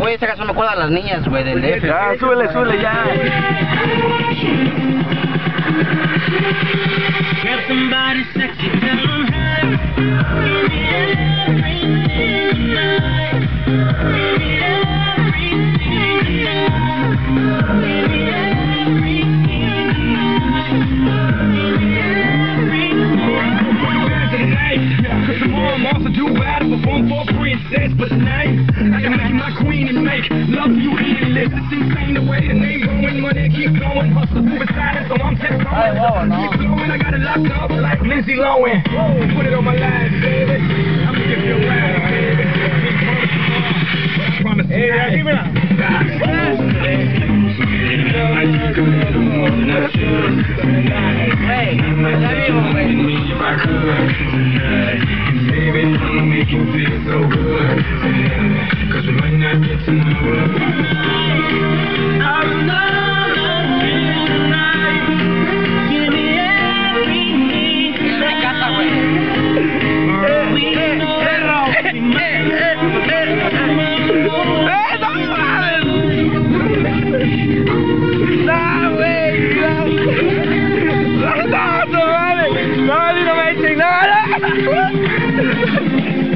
Oye, esa canción me acuerda a las niñas, güey, del DF. ya. Súbele, súbele, ya. Grab somebody sexy, tell them hey. Lindsay Lohan. Put it on my life, Güey, ya vivo, güey. if I could Baby, I'ma make you feel so good Cause we might not get I Oh, my God.